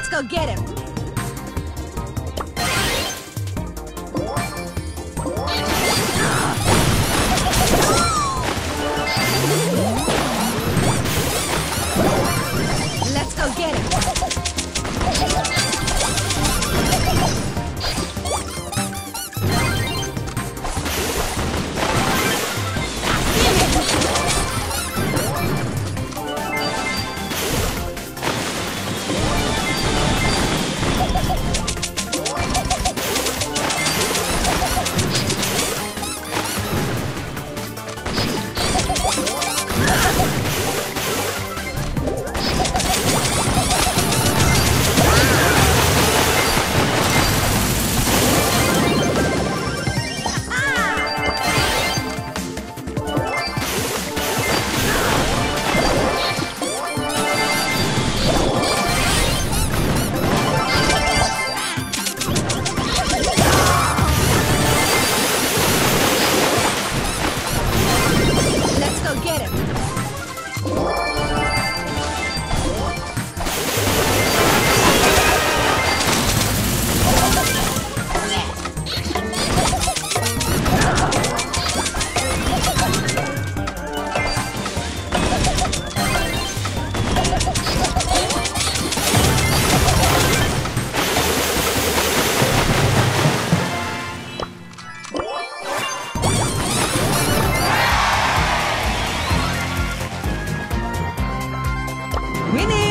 Let's go get him! Let's go get him! winning!